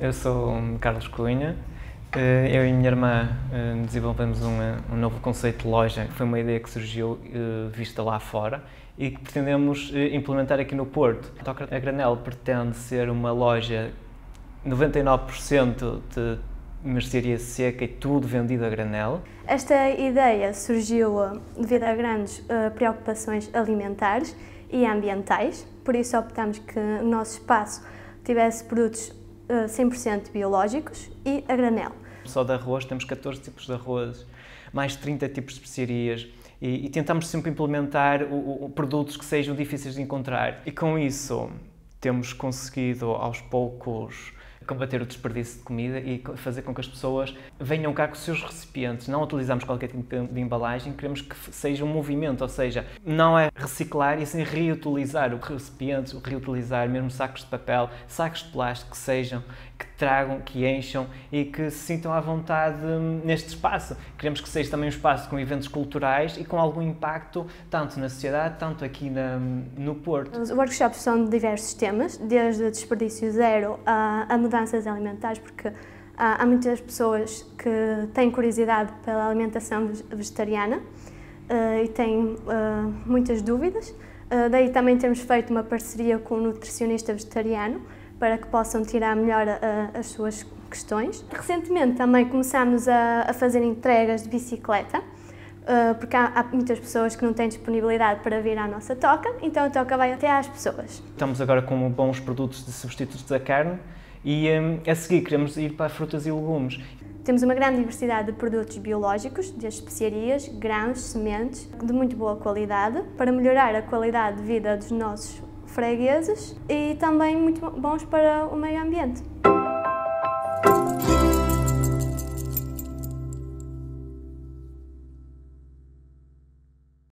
Eu sou Carlos Cunha. Eh, eu e minha irmã eh, desenvolvemos um novo conceito de loja, que foi uma ideia que surgiu eh, vista lá fora e que pretendemos implementar aqui no Porto. A Granel pretende ser uma loja 99% de mercearia seca e tudo vendido a granel. Esta ideia surgiu devido a grandes preocupações alimentares e ambientais, por isso optamos que o nosso espaço tivesse produtos 100% biológicos e a granel. Só de arroz temos 14 tipos de arroz, mais 30 tipos de especiarias e, e tentamos sempre implementar o, o, produtos que sejam difíceis de encontrar. E com isso temos conseguido aos poucos combater o desperdício de comida e fazer com que as pessoas venham cá com os seus recipientes. Não utilizamos qualquer tipo de embalagem, queremos que seja um movimento, ou seja, não é reciclar e sim reutilizar o recipiente, reutilizar mesmo sacos de papel, sacos de plástico que sejam, que tragam, que encham e que se sintam à vontade neste espaço. Queremos que seja também um espaço com eventos culturais e com algum impacto tanto na sociedade, tanto aqui na, no Porto. Os workshops são de diversos temas, desde desperdício zero a, a mudança mudanças alimentares, porque há, muitas pessoas que têm curiosidade pela alimentação vegetariana uh, e têm uh, muitas dúvidas. Uh, daí também temos feito uma parceria com um nutricionista vegetariano para que possam tirar melhor as suas questões. Recentemente também começámos a, a fazer entregas de bicicleta, porque há, há, muitas pessoas que não têm disponibilidade para vir à nossa toca, então a toca vai até às pessoas. Estamos agora com bons produtos de substitutos da carne e um, a seguir queremos ir para frutas e legumes. Temos uma grande diversidade de produtos biológicos, de especiarias, grãos, sementes, de muito boa qualidade, para melhorar a qualidade de vida dos nossos fregueses e também muito bons para o meio ambiente.